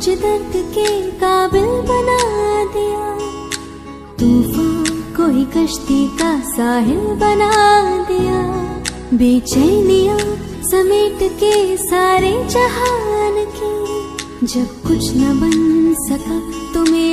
मुझे दर्द के काबिल बना दिया। तूफ़ान कोई कश्ती का साहिल बना दिया। बेचैनिया समेट के सारे जहान की। जब कुछ न बन सका तो मेरा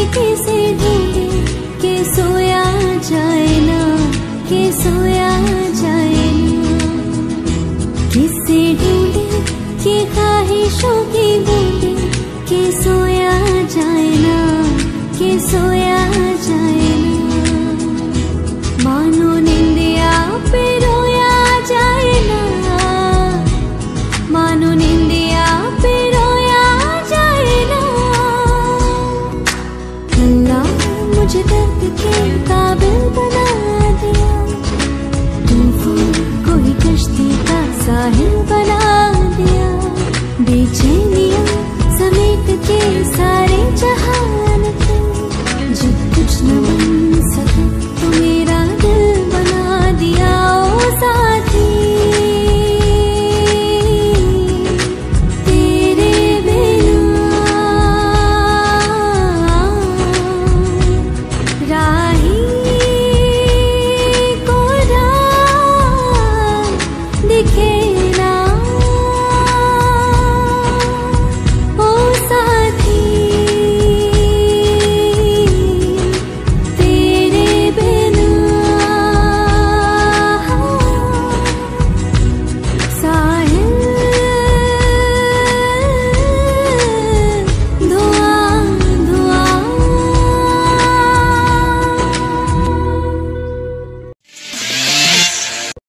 जाने कैसे बना दिया। बेचैनिया के सारे जहाँ